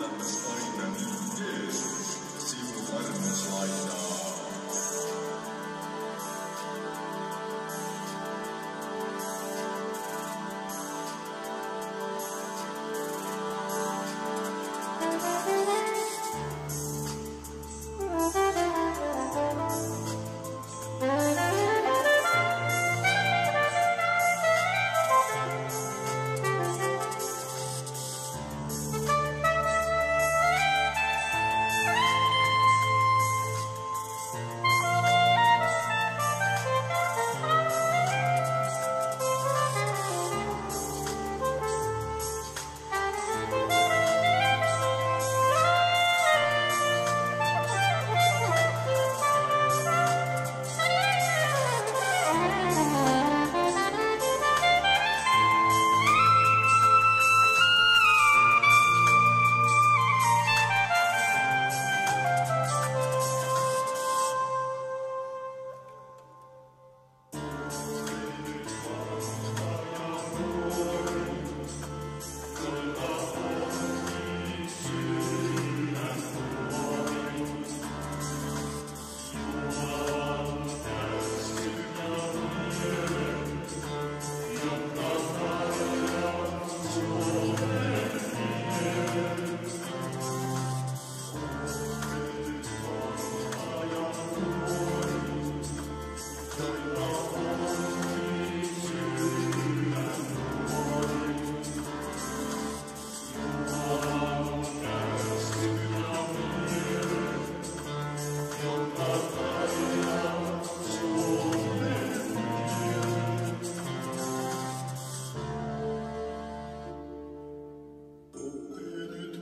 Ilman este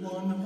one